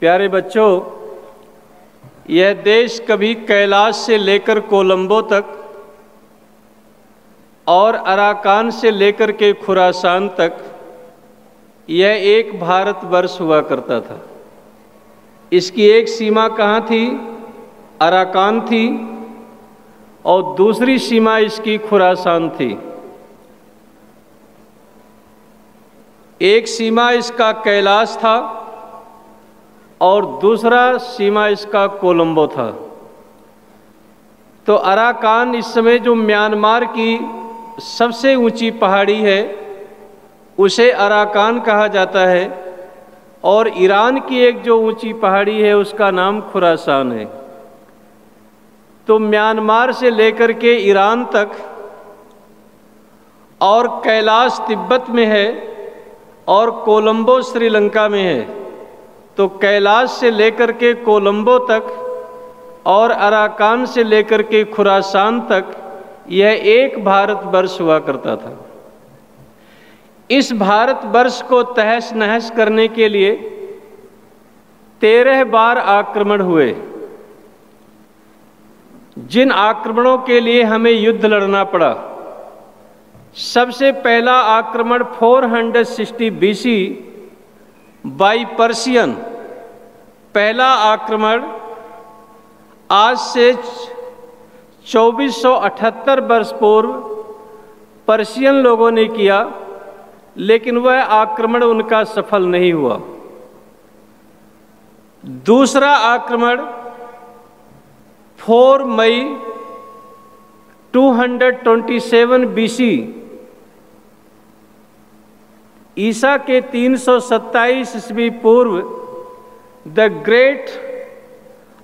प्यारे बच्चों, यह देश कभी कैलाश से लेकर कोलंबो तक और अराकान से लेकर के खुरासान तक यह एक भारत वर्ष हुआ करता था। इसकी एक सीमा कहाँ थी? अराकान थी और दूसरी सीमा इसकी खुरासान थी। एक सीमा इसका कैलाश था और दूसरा सीमा इसका कोलंबो था। तो अराकान इस समय जो म्यांमार की सबसे ऊँची पहाड़ी है, उसे अराकान कहा जाता है और ईरान की एक जो ऊँची पहाड़ी है, उसका नाम खुरासान है। तो म्यांमार से लेकर के ईरान तक और कैलाश तिब्बत में है और कोलंबो श्रीलंका में है। तो कैलाश से लेकर के कोलंबो तक और अराकान से लेकर के खुरासान तक यह एक भारत वर्ष हुआ करता था। इस भारत वर्ष को तहस नहस करने के लिए तेरह बार आक्रमण हुए। जिन आक्रमणों के लिए हमें युद्ध लड़ना पड़ा, सबसे पहला आक्रमण 460 बीसी बाई पर्सियन पहला आक्रमण आज से 2478 वर्ष पूर्व पर्शियन लोगों ने किया, लेकिन वह आक्रमण उनका सफल नहीं हुआ। दूसरा आक्रमण 4 मई 227 बीसी ईसा के 327 ईस्वी पूर्व the great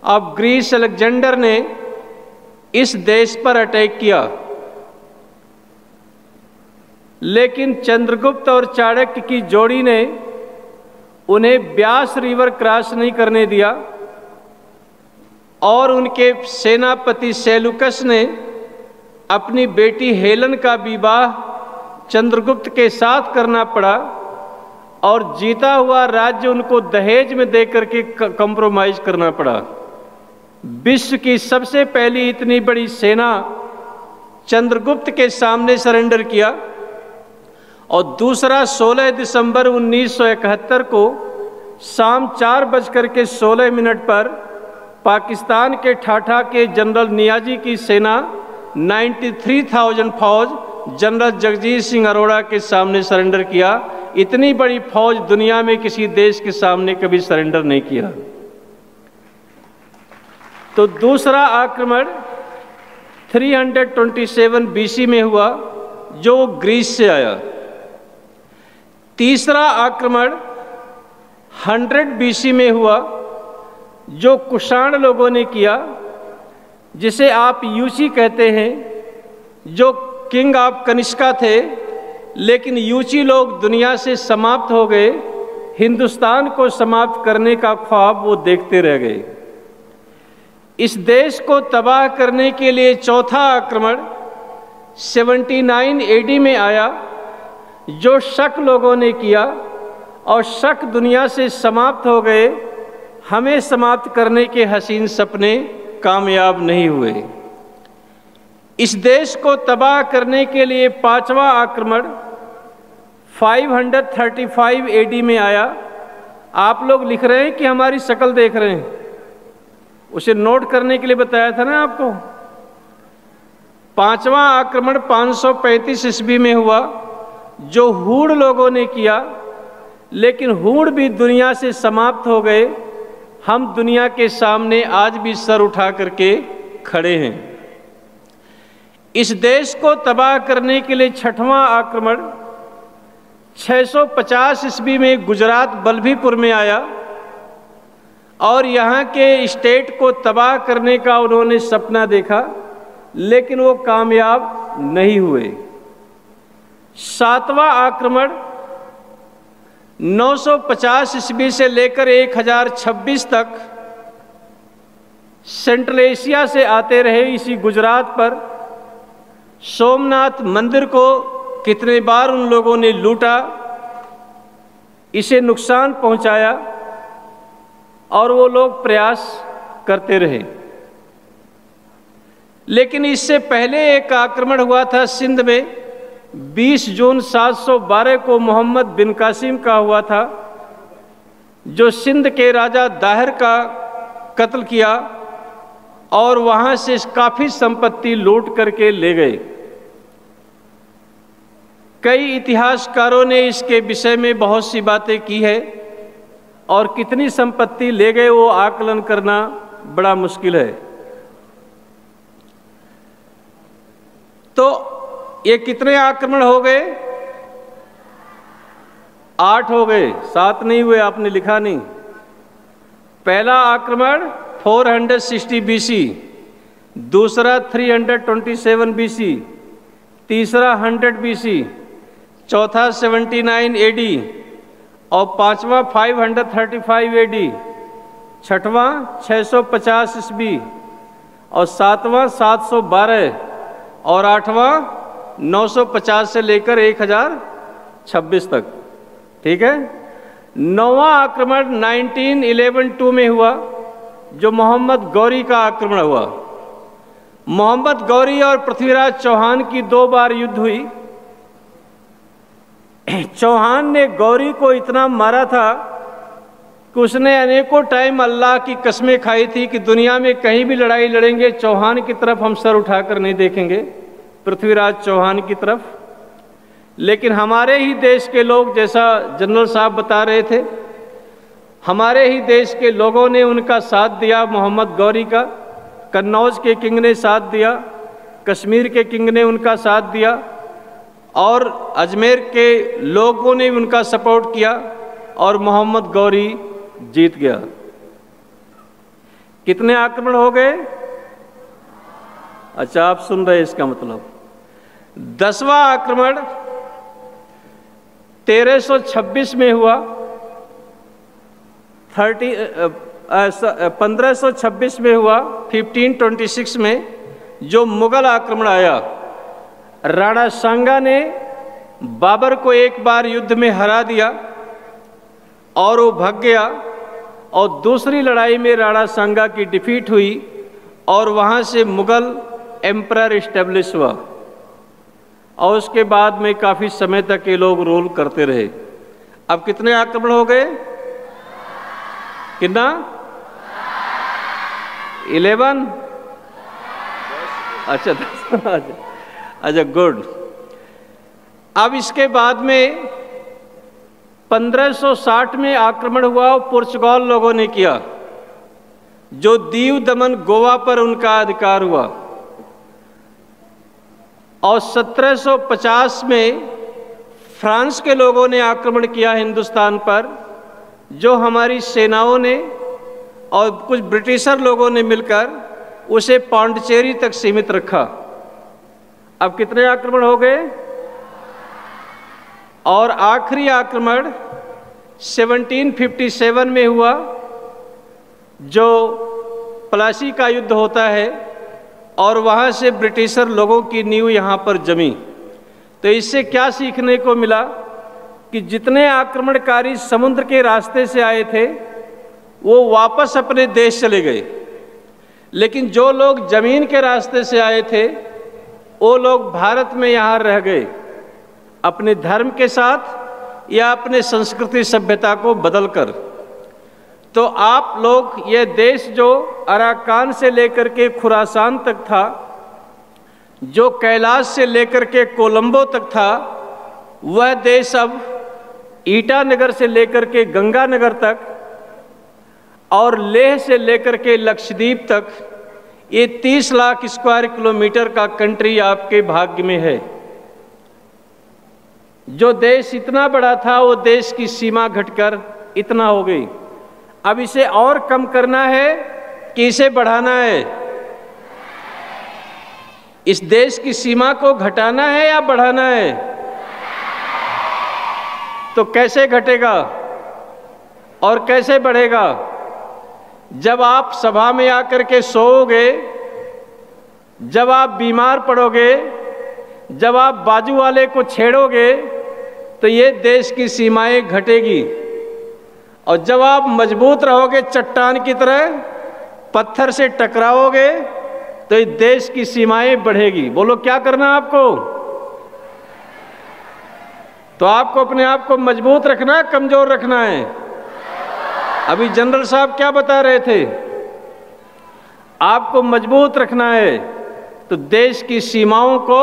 of Greece Alexander ने इस देश पर अटैक किया। लेकिन चंद्रगुप्त और चाणक्य की जोड़ी ने उन्हें ब्यास रिवर क्रॉस नहीं करने दिया और उनके सेनापति सेलुकस ने अपनी बेटी हेलन का विवाह चंद्रगुप्त के साथ करना पड़ा। और जीता हुआ राज्य उनको दहेज में देकर के कंप्रोमाइज करना पड़ा। विश्व की सबसे पहली इतनी बड़ी सेना चंद्रगुप्त के सामने सरेंडर किया और दूसरा 16 दिसंबर 1971 को शाम चार बजकर के 16 मिनट पर पाकिस्तान के ठाठा के जनरल नियाजी की सेना 93,000 फौज जनरल जगजीत सिंह अरोड़ा के सामने सरेंडर किया। इतनी बड़ी फौज दुनिया में किसी देश के सामने कभी सरेंडर नहीं किया। तो दूसरा आक्रमण 327 बीसी में हुआ, जो ग्रीस से आया। तीसरा आक्रमण 100 बीसी में हुआ, जो कुषाण लोगों ने किया, जिसे आप यूसी कहते हैं, जो किंग ऑफ़ कनिष्का थे लेकिन यूची लोग दुनिया से समाप्त हो गए। हिंदुस्तान को समाप्त करने का ख्वाब वो देखते रह गए। इस देश को तबाह करने के लिए चौथा आक्रमण 79 एडी में आया, जो शक लोगों ने किया और शक दुनिया से समाप्त हो गए। हमें समाप्त करने के हसीन सपने कामयाब नहीं हुए। इस देश को तबाह करने के लिए पांचवा आक्रमण 535 एडी में आया। आप लोग लिख रहे हैं कि हमारी शक्ल देख रहे हैं। उसे नोट करने के लिए बताया था ना आपको? पांचवा आक्रमण 535 ईस्वी में हुआ, जो हूड़ लोगों ने किया, लेकिन हूड़ भी दुनिया से समाप्त हो गए। हम दुनिया के सामने आज भी सर उठा करके खड़े हैं। इस देश को तबाह करने के लिए छठवां आक्रमण 650 ईस्वी में गुजरात बल्भीपुर में आया और यहाँ के स्टेट को तबाह करने का उन्होंने सपना देखा, लेकिन वो कामयाब नहीं हुए। सातवां आक्रमण 950 ईस्वी से लेकर 1026 तक सेंट्रल एशिया से आते रहे इसी गुजरात पर। सोमनाथ मंदिर को कितने बार उन लोगों ने लूटा, इसे नुकसान पहुँचाया, और वो लोग प्रयास करते रहे। लेकिन इससे पहले एक आक्रमण हुआ था सिंध में 20 जून 712 को मोहम्मद बिन कासिम का हुआ था, जो सिंध के राजा दाहिर का कत्ल किया, और वहाँ से काफ़ी संपत्ति लूट करके ले गए। कई इतिहासकारों ने इसके विषय में बहुत सी बातें की है और कितनी संपत्ति ले गए वो आकलन करना बड़ा मुश्किल है। तो ये कितने आक्रमण हो गए? आठ हो गए, सात नहीं हुए, आपने लिखा नहीं। पहला आक्रमण 460 बीसी दूसरा 327 बीसी तीसरा 100 बीसी चौथा 79 एडी और पांचवा 535 एडी छठवां 650 ईस्वी और सातवां 712 और आठवां 950 से लेकर 1026 तक। ठीक है? नौवा आक्रमण 1911 टू में हुआ, जो मोहम्मद गौरी का आक्रमण हुआ। मोहम्मद गौरी और पृथ्वीराज चौहान की दो बार युद्ध हुई। चौहान ने गौरी को इतना मारा था कि उसने अनेकों टाइम अल्लाह की कस्में खाई थी कि दुनिया में कहीं भी लड़ाई लड़ेंगे, चौहान की तरफ़ हम सर उठाकर नहीं देखेंगे, पृथ्वीराज चौहान की तरफ़। लेकिन हमारे ही देश के लोग, जैसा जनरल साहब बता रहे थे, हमारे ही देश के लोगों ने उनका साथ दिया मोहम्मद गौरी का, कन्नौज के किंग ने साथ दिया, कश्मीर के किंग ने उनका साथ दिया। और अजमेर के लोगों ने भी उनका सपोर्ट किया और मोहम्मद गौरी जीत गया। कितने आक्रमण हो गए? अच्छा आप सुन रहे हैं इसका मतलब। दसवां आक्रमण 1326 में हुआ। थर्टी पंद्रह में हुआ। 1526 में जो मुगल आक्रमण आया राणा सांगा ने बाबर को एक बार युद्ध में हरा दिया और वो भग गया और दूसरी लड़ाई में राणा सांगा की डिफीट हुई और वहाँ से मुगल एम्पर इस्टेब्लिश हुआ। और उसके बाद में काफ़ी समय तक ये लोग रूल करते रहे। अब कितने आक्रमण हो गए? कितना? इलेवन? अच्छा अच्छा अच्छा गुड अब इसके बाद में 1560 में आक्रमण हुआ और पुर्तगाल लोगों ने किया, जो दीव दमन गोवा पर उनका अधिकार हुआ। और 1750 में फ्रांस के लोगों ने आक्रमण किया हिंदुस्तान पर, जो हमारी सेनाओं ने और कुछ ब्रिटिशर लोगों ने मिलकर उसे पांडचेरी तक सीमित रखा। अब कितने आक्रमण हो गए? और आखिरी आक्रमण 1757 में हुआ, जो प्लासी का युद्ध होता है, और वहाँ से ब्रिटिशर लोगों की नींव यहाँ पर जमी। तो इससे क्या सीखने को मिला कि जितने आक्रमणकारी समुद्र के रास्ते से आए थे, वो वापस अपने देश चले गए। लेकिन जो लोग ज़मीन के रास्ते से आए थे वो लोग भारत में यहाँ रह गए। अपने धर्म के साथ या अपने संस्कृति सभ्यता को बदल कर तो आप लोग ये देश जो अराकान से लेकर के खुरासान तक था, जो कैलाश से लेकर के कोलंबो तक था, वह देश अब ईटानगर से लेकर के गंगानगर तक और लेह से लेकर के लक्षद्वीप तक ये 30 लाख स्क्वायर किलोमीटर का कंट्री आपके भाग्य में है। जो देश इतना बड़ा था, वो देश की सीमा घटकर इतना हो गई। अब इसे और कम करना है कि इसे बढ़ाना है? इस देश की सीमा को घटाना है या बढ़ाना है? तो कैसे घटेगा और कैसे बढ़ेगा? जब आप सभा में आकर के सोओगे, जब आप बीमार पड़ोगे, जब आप बाजू वाले को छेड़ोगे तो ये देश की सीमाएँ घटेगी। और जब आप मज़बूत रहोगे चट्टान की तरह, पत्थर से टकराओगे तो ये देश की सीमाएँ बढ़ेगी। बोलो, क्या करना है आपको? तो आपको अपने आप को मज़बूत रखना कमज़ोर रखना है। अभी जनरल साहब क्या बता रहे थे? आपको मज़बूत रखना है तो देश की सीमाओं को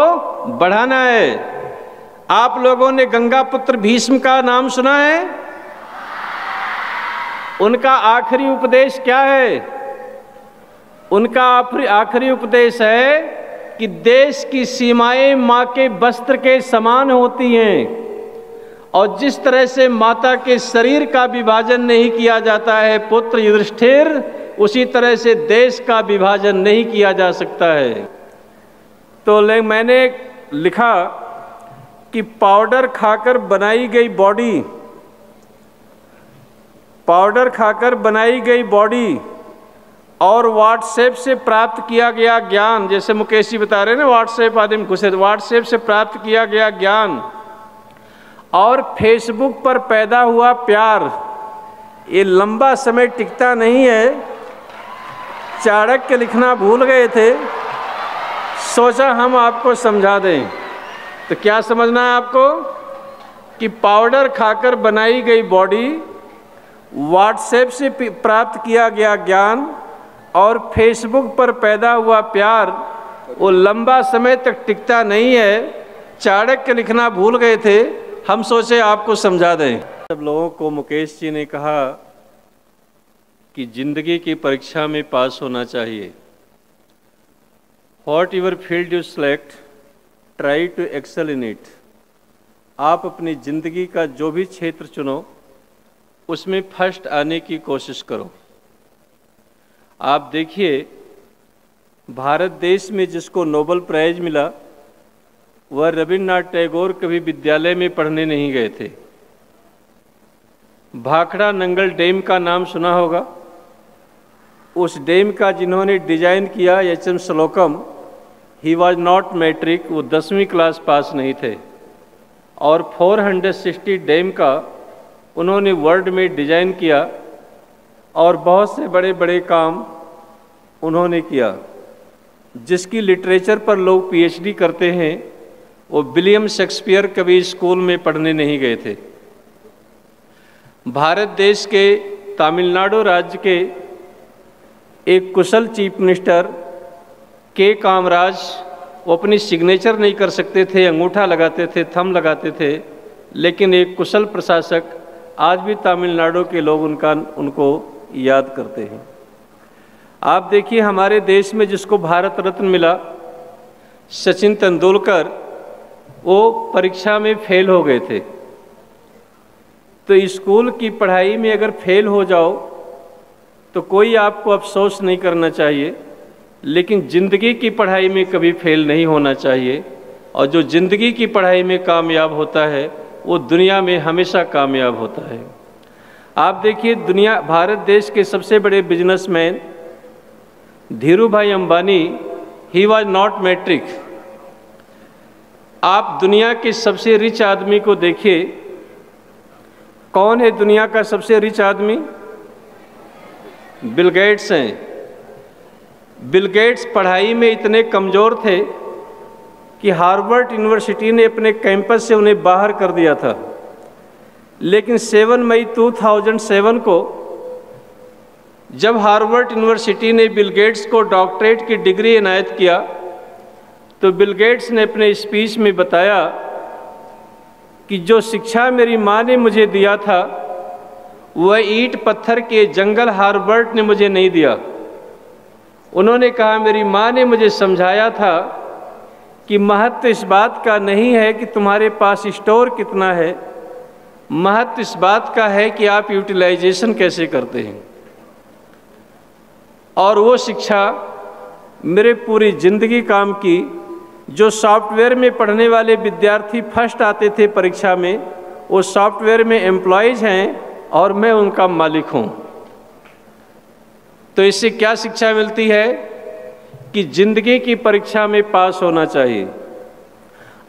बढ़ाना है। आप लोगों ने गंगा पुत्र भीष्म का नाम सुना है? उनका आखिरी उपदेश क्या है? उनका आखिरी उपदेश है कि देश की सीमाएँ माँ के वस्त्र के समान होती हैं। और जिस तरह से माता के शरीर का विभाजन नहीं किया जाता है, पुत्र युधिष्ठिर, उसी तरह से देश का विभाजन नहीं किया जा सकता है। तो ले, मैंने लिखा कि पाउडर खाकर बनाई गई बॉडी, पाउडर खाकर बनाई गई बॉडी और व्हाट्सएप से प्राप्त किया गया ज्ञान, जैसे मुकेश जी बता रहे हैं ना, व्हाट्सएप आदि में घुसे, व्हाट्सएप से प्राप्त किया गया ज्ञान और फेसबुक पर पैदा हुआ प्यार। ये लंबा समय टिकता नहीं है। चाणक्य लिखना भूल गए थे। सोचा हम आपको समझा दें। तो क्या समझना है आपको? कि पाउडर खाकर बनाई गई बॉडी व्हाट्सएप से प्राप्त किया गया ज्ञान और फेसबुक पर पैदा हुआ प्यार, वो लंबा समय तक टिकता नहीं है। चाणक्य लिखना भूल गए थे। हम सोचे आपको समझा दें। सब लोगों को मुकेश जी ने कहा कि ज़िंदगी की परीक्षा में पास होना चाहिए। What your field you select try to excel in it आप अपनी ज़िंदगी का जो भी क्षेत्र चुनो, उसमें फ़र्स्ट आने की कोशिश करो। आप देखिए, भारत देश में जिसको नोबल प्राइज मिला वह रविन्द्रनाथ टैगोर कभी विद्यालय में पढ़ने नहीं गए थे। भाखड़ा नंगल डैम का नाम सुना होगा? उस डैम का जिन्होंने डिज़ाइन किया एच एम श्लोकम ही वॉज़ नॉट मैट्रिक वो दसवीं क्लास पास नहीं थे। और 460 डैम का उन्होंने वर्ल्ड में डिज़ाइन किया और बहुत से बड़े बड़े काम उन्होंने किया, जिसकी लिटरेचर पर लोग पीएचडी करते हैं। वो विलियम शेक्सपियर कभी स्कूल में पढ़ने नहीं गए थे। भारत देश के तमिलनाडु राज्य के एक कुशल चीफ मिनिस्टर के कामराज, वो अपनी सिग्नेचर नहीं कर सकते थे, अंगूठा लगाते थे थम लगाते थे, लेकिन एक कुशल प्रशासक आज भी तमिलनाडु के लोग उनका, उनको याद करते हैं। आप देखिए हमारे देश में जिसको भारत रत्न मिला, सचिन तेंदुलकर वो परीक्षा में फेल हो गए थे। तो स्कूल की पढ़ाई में अगर फेल हो जाओ तो कोई आपको अफसोस नहीं करना चाहिए, लेकिन ज़िंदगी की पढ़ाई में कभी फेल नहीं होना चाहिए। और जो ज़िंदगी की पढ़ाई में कामयाब होता है, वो दुनिया में हमेशा कामयाब होता है। आप देखिए, दुनिया, भारत देश के सबसे बड़े businessman Dhirubhai Ambani he was not matric आप दुनिया के सबसे रिच आदमी को देखिए। कौन है दुनिया का सबसे रिच आदमी? बिल गेट्स हैं। बिल गेट्स पढ़ाई में इतने कमज़ोर थे कि हार्वर्ड यूनिवर्सिटी ने अपने कैंपस से उन्हें बाहर कर दिया था। लेकिन 7 मई 2007 को, जब हार्वर्ड यूनिवर्सिटी ने बिल गेट्स को डॉक्टरेट की डिग्री इनायत किया तो बिल गेट्स ने अपने स्पीच में बताया कि जो शिक्षा मेरी माँ ने मुझे दिया था, वह ईट पत्थर के जंगल हार्बर्ट ने मुझे नहीं दिया। उन्होंने कहा, मेरी माँ ने मुझे समझाया था कि महत्व इस बात का नहीं है कि तुम्हारे पास स्टोर कितना है। महत्व इस बात का है कि आप यूटिलाइजेशन कैसे करते हैं। और वो शिक्षा मेरे पूरी ज़िंदगी काम की जो सॉफ्टवेयर में पढ़ने वाले विद्यार्थी फ़र्स्ट आते थे परीक्षा में, वो सॉफ्टवेयर में एम्प्लॉयज़ हैं और मैं उनका मालिक हूँ। तो इससे क्या शिक्षा मिलती है? कि ज़िंदगी की परीक्षा में पास होना चाहिए।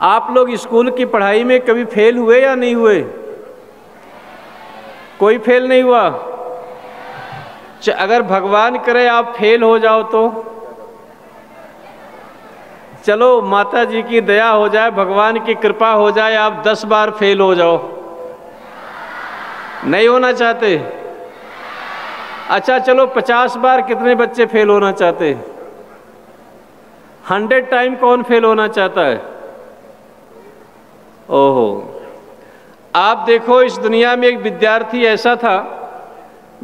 आप लोग स्कूल की पढ़ाई में कभी फेल हुए या नहीं हुए? कोई फेल नहीं हुआ? अगर भगवान करे आप फेल हो जाओ तो? चलो माता जी की दया हो जाए, भगवान की कृपा हो जाए, आप दस बार फेल हो जाओ। नहीं होना चाहते? अच्छा चलो पचास बार कितने बच्चे फेल होना चाहते? हंड्रेड टाइम कौन फेल होना चाहता है? ओहो। आप देखो, इस दुनिया में एक विद्यार्थी ऐसा था,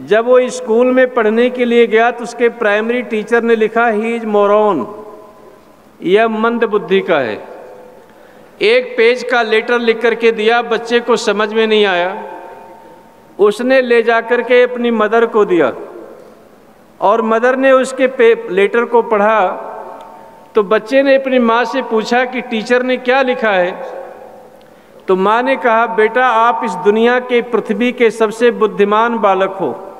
जब वो स्कूल में पढ़ने के लिए गया तो उसके प्राइमरी टीचर ने लिखा ही इज़ मोरॉन यह मंद बुद्धि का है। एक पेज का लेटर लिख करके दिया, बच्चे को समझ में नहीं आया। उसने ले जाकर के अपनी मदर को दिया। और मदर ने उसके पे, लेटर को पढ़ा। तो बच्चे ने अपनी माँ से पूछा कि, टीचर ने क्या लिखा है? तो माँ ने कहा, बेटा, आप इस दुनिया के पृथ्वी के सबसे बुद्धिमान बालक हो।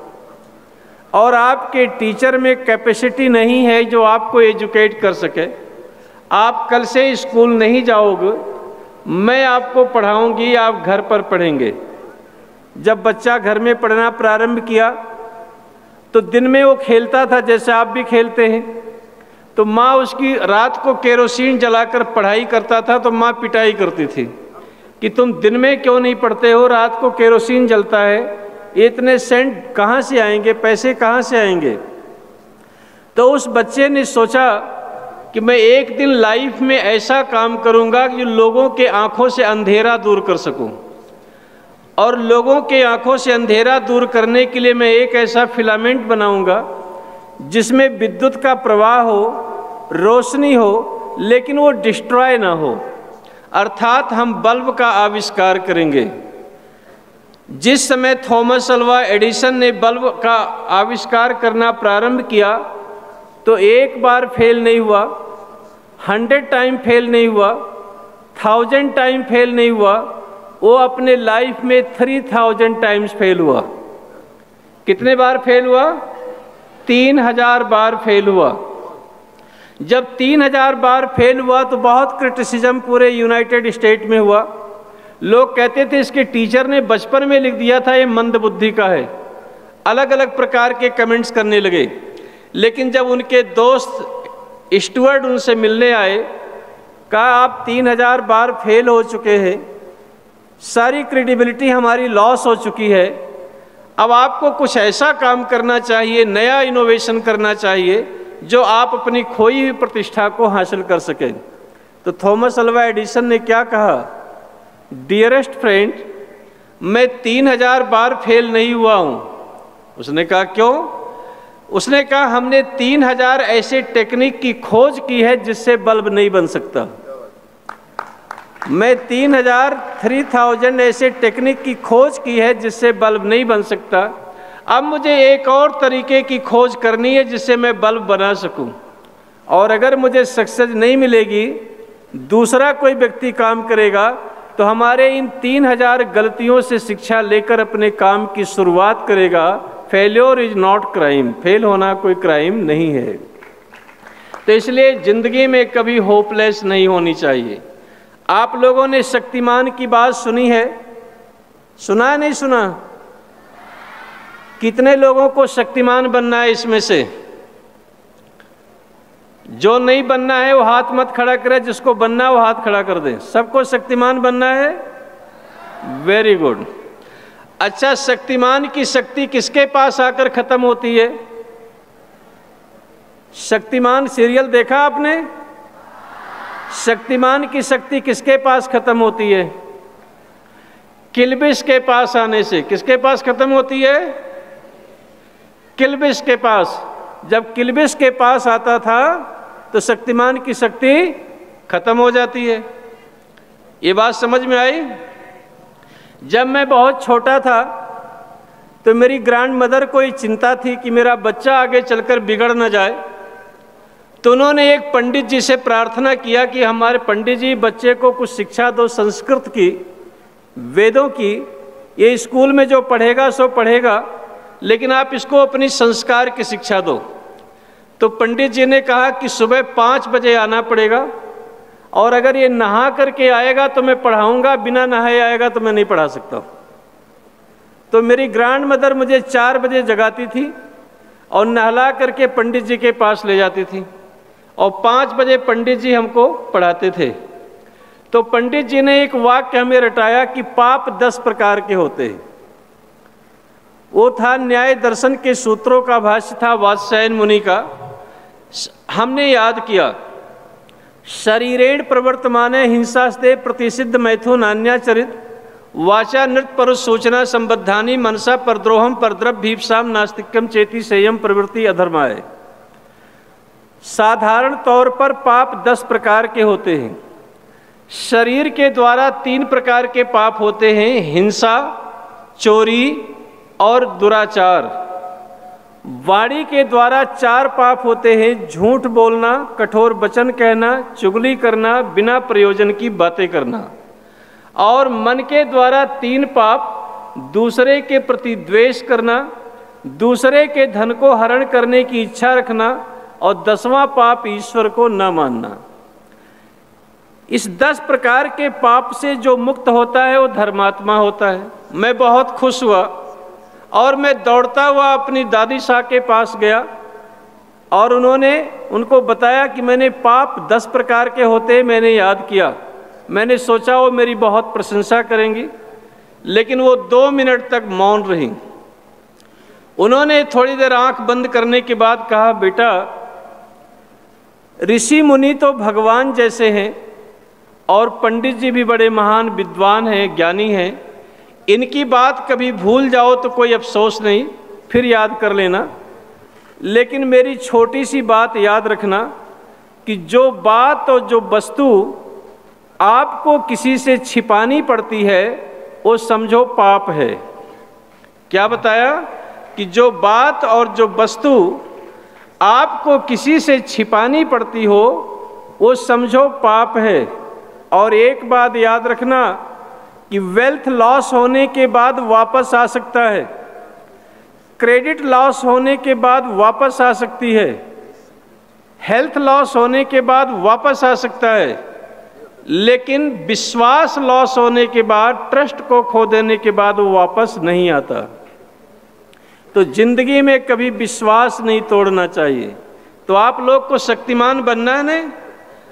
और आपके टीचर में कैपेसिटी नहीं है जो आपको एजुकेट कर सके। आप कल से स्कूल नहीं जाओगे, मैं आपको पढ़ाऊँगी, आप घर पर पढ़ेंगे। जब बच्चा घर में पढ़ना प्रारंभ किया तो दिन में वो खेलता था, जैसे आप भी खेलते हैं। तो माँ उसकी रात को केरोसिन जलाकर पढ़ाई करता था तो माँ पिटाई करती थी कि तुम दिन में क्यों नहीं पढ़ते हो, रात को केरोसिन जलता है। इतने सेंट कहाँ से आएँगे, पैसे कहाँ से आएँगे? तो उस बच्चे ने सोचा कि मैं एक दिन लाइफ में ऐसा काम करूँगा कि लोगों के आँखों से अंधेरा दूर कर सकूँ। और लोगों के आँखों से अंधेरा दूर करने के लिए मैं एक ऐसा फिलामेंट बनाऊँगा, जिसमें विद्युत का प्रवाह हो, रोशनी हो, लेकिन वो डिस्ट्रॉय ना हो। अर्थात हम बल्ब का आविष्कार करेंगे। जिस समय थॉमस अल्वा एडिसन ने बल्ब का आविष्कार करना प्रारंभ किया तो एक बार फेल नहीं हुआ हंड्रेड टाइम फेल नहीं हुआ थाउज़ेंड टाइम फेल नहीं हुआ, वो अपने लाइफ में थ्री थाउज़ेंड टाइम्स फेल हुआ। कितने बार फेल हुआ? तीन हज़ार बार फेल हुआ। जब तीन हज़ार बार फेल हुआ तो बहुत क्रिटिसिज्म पूरे यूनाइटेड स्टेट में हुआ। लोग कहते थे इसके टीचर ने बचपन में लिख दिया था, ये मंदबुद्धि का है। अलग अलग प्रकार के कमेंट्स करने लगे। लेकिन जब उनके दोस्त स्टूअर्ड उनसे मिलने आए, कहा, आप तीन हज़ार बार फेल हो चुके हैं, सारी क्रेडिबिलिटी हमारी लॉस हो चुकी है, अब आपको कुछ ऐसा काम करना चाहिए, नया इनोवेशन करना चाहिए, जो आप अपनी खोई हुई प्रतिष्ठा को हासिल कर सकें. तो थॉमस अल्वा एडिसन ने क्या कहा डियरेस्ट फ्रेंड मैं तीन हज़ार बार फेल नहीं हुआ हूँ। उसने कहा, क्यों? उसने कहा, हमने तीन हज़ार ऐसे टेक्निक की खोज की है जिससे बल्ब नहीं बन सकता। मैं तीन हज़ार थ्री थाउज़ेंड ऐसे टेक्निक की खोज की है जिससे बल्ब नहीं बन सकता। अब मुझे एक और तरीके की खोज करनी है जिससे मैं बल्ब बना सकूँ। और अगर मुझे सक्सेस नहीं मिलेगी, दूसरा कोई व्यक्ति काम करेगा तो हमारे इन तीन हज़ार गलतियों से शिक्षा लेकर अपने काम की शुरुआत करेगा। Failure is not crime, fail होना कोई क्राइम नहीं है। तो इसलिए ज़िंदगी में कभी होपलेस नहीं होनी चाहिए। आप लोगों ने शक्तिमान की बात सुनी है? सुना है नहीं सुना? कितने लोगों को शक्तिमान बनना है इसमें से? जो नहीं बनना है, वो हाथ मत खड़ा करे, जिसको बनना है, वो हाथ खड़ा कर दे। सबको शक्तिमान बनना है? वेरी गुड अच्छा शक्तिमान की शक्ति किसके पास आकर खत्म होती है? शक्तिमान सीरियल देखा आपने? शक्तिमान की शक्ति किसके पास खत्म होती है? किलबिश के पास आने से किसके पास खत्म होती है? किलबिश के पास। जब किलबिश के पास आता था तो शक्तिमान की शक्ति खत्म हो जाती है। ये बात समझ में आई? जब मैं बहुत छोटा था तो मेरी ग्रैंड मदर को ये चिंता थी कि मेरा बच्चा आगे चलकर बिगड़ न जाए। तो उन्होंने एक पंडित जी से प्रार्थना किया कि हमारे पंडित जी बच्चे को कुछ शिक्षा दो संस्कृत की, वेदों की। ये स्कूल में जो पढ़ेगा, सो पढ़ेगा, लेकिन आप इसको अपनी संस्कार की शिक्षा दो। तो पंडित जी ने कहा कि सुबह पाँच बजे आना पड़ेगा और अगर ये नहा करके आएगा तो मैं पढ़ाऊँगा, बिना नहाए आएगा तो मैं नहीं पढ़ा सकता। तो मेरी ग्रांड मदर मुझे चार बजे जगाती थी और नहला करके पंडित जी के पास ले जाती थी और पाँच बजे पंडित जी हमको पढ़ाते थे। तो पंडित जी ने एक वाक्य हमें रटाया कि पाप दस प्रकार के होते हैं। वो था न्याय दर्शन के सूत्रों का भाष्य था, वात्स्यायन मुनि का। हमने याद किया शरीरेण प्रवर्तमान हिंसास्ते प्रतिसिद्ध मैथुन अन्याचरित वाचा नृत्य पर सूचना संबद्धानी मनसा परद्रोहम परद्रव भीपसाम नास्तिकम चेती संयम प्रवृत्ति अधर्माए साधारण तौर पर पाप दस प्रकार के होते हैं। शरीर के द्वारा तीन प्रकार के पाप होते हैं, हिंसा, चोरी और दुराचार। वाणी के द्वारा चार पाप होते हैं, झूठ बोलना, कठोर वचन कहना, चुगली करना, बिना प्रयोजन की बातें करना। और मन के द्वारा तीन पाप, दूसरे के प्रति द्वेष करना, दूसरे के धन को हरण करने की इच्छा रखना और दसवां पाप ईश्वर को न मानना। इस दस प्रकार के पाप से जो मुक्त होता है, वो धर्मात्मा होता है। मैं बहुत खुश हुआ। और मैं दौड़ता हुआ अपनी दादी शाह के पास गया और उन्होंने उनको बताया कि मैंने पाप दस प्रकार के होते मैंने याद किया। मैंने सोचा, वो मेरी बहुत प्रशंसा करेंगी। लेकिन वो दो मिनट तक मौन रही। उन्होंने थोड़ी देर आँख बंद करने के बाद कहा, बेटा, ऋषि मुनि तो भगवान जैसे हैं और पंडित जी भी बड़े महान, विद्वान हैं, ज्ञानी हैं। इनकी बात कभी भूल जाओ तो कोई अफसोस नहीं, फिर याद कर लेना। लेकिन मेरी छोटी सी बात याद रखना कि जो बात और जो वस्तु आपको किसी से छिपानी पड़ती है, वो समझो पाप है। क्या बताया कि जो बात और जो वस्तु आपको किसी से छिपानी पड़ती हो, वो समझो पाप है। और एक बात याद रखना कि वेल्थ लॉस होने के बाद वापस आ सकता है। क्रेडिट लॉस होने के बाद वापस आ सकती है। हेल्थ लॉस होने के बाद वापस आ सकता है। लेकिन विश्वास लॉस होने के बाद ट्रस्ट को खो देने के बाद वो वापस नहीं आता। तो ज़िंदगी में कभी विश्वास नहीं तोड़ना चाहिए। तो आप लोग को शक्तिमान बनना है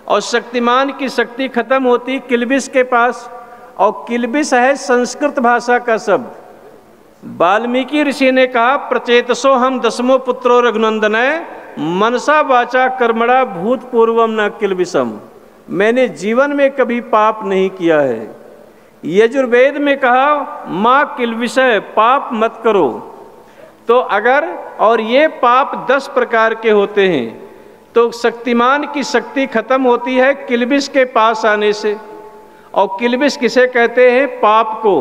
और शक्तिमान की शक्ति खत्म होती किलबिस के पास। और किलबिस है संस्कृत भाषा का शब्द। वाल्मीकि ऋषि ने कहा, प्रचेतसो हम दसमो पुत्रो रघुनंदन मनसा वाचा कर्मणा भूतपूर्वम न किलबिसम मैंने जीवन में कभी पाप नहीं किया है। यजुर्वेद में कहा, माँ किलविषय पाप मत करो। तो अगर, और ये पाप दस प्रकार के होते हैं तो शक्तिमान की शक्ति खत्म होती है किलबिस के पास आने से। और किलबिश किसे कहते हैं? पाप को।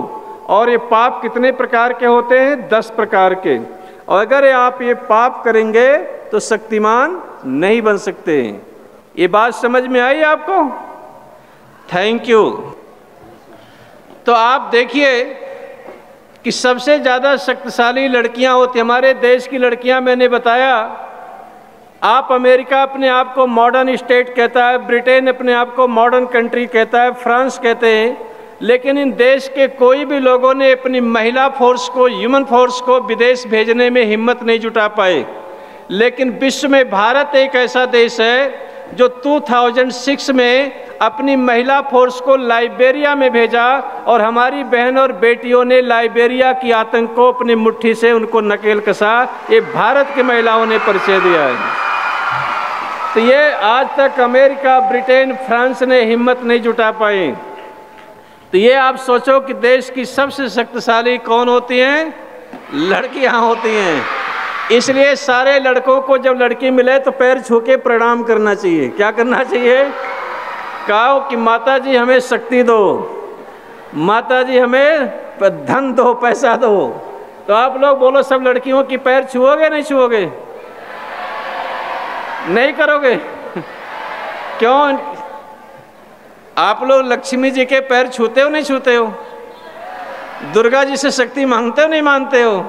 और ये पाप कितने प्रकार के होते हैं? दस प्रकार के। और अगर आप ये पाप करेंगे तो शक्तिमान नहीं बन सकते ये बात समझ में आई आपको? थैंक यू तो आप देखिए कि सबसे ज़्यादा शक्तिशाली लड़कियाँ होती हमारे देश की लड़कियाँ मैंने बताया आप अमेरिका अपने आप को मॉडर्न स्टेट कहता है ब्रिटेन अपने आप को मॉडर्न कंट्री कहता है फ्रांस कहते हैं, लेकिन इन देश के कोई भी लोगों ने अपनी महिला फोर्स को ह्यूमन फोर्स को विदेश भेजने में हिम्मत नहीं जुटा पाए लेकिन विश्व में भारत एक ऐसा देश है, जो 2006 में अपनी महिला फोर्स को लाइबेरिया में भेजा और हमारी बहन और बेटियों ने लाइबेरिया की आतंक को अपनी मुट्ठी से उनको नकेल कसा। ये भारत की महिलाओं ने परिचय दिया है। तो ये आज तक अमेरिका, ब्रिटेन, फ्रांस ने हिम्मत नहीं जुटा पाई। तो ये आप सोचो कि देश की सबसे शक्तिशाली कौन होती हैं? लड़कियाँ होती हैं। इसलिए सारे लड़कों को जब लड़की मिले तो पैर छू के प्रणाम करना चाहिए। क्या करना चाहिए? कहो कि माता जी हमें शक्ति दो। माता जी हमें धन दो, पैसा दो। तो आप लोग बोलो, सब लड़कियों की पैर छुओगे, नहीं छुओगे? नहीं करोगे? क्यों? आप लोग लक्ष्मी जी के पैर छूते हो, नहीं छूते हो? दुर्गा जी से शक्ति मांगते हो, नहीं मानते हो?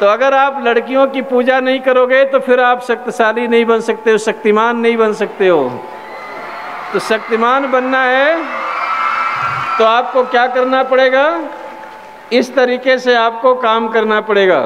तो अगर आप लड़कियों की पूजा नहीं करोगे तो फिर आप शक्तिशाली नहीं बन सकते हो, शक्तिमान नहीं बन सकते हो। तो शक्तिमान बनना है तो आपको क्या करना पड़ेगा? इस तरीके से आपको काम करना पड़ेगा।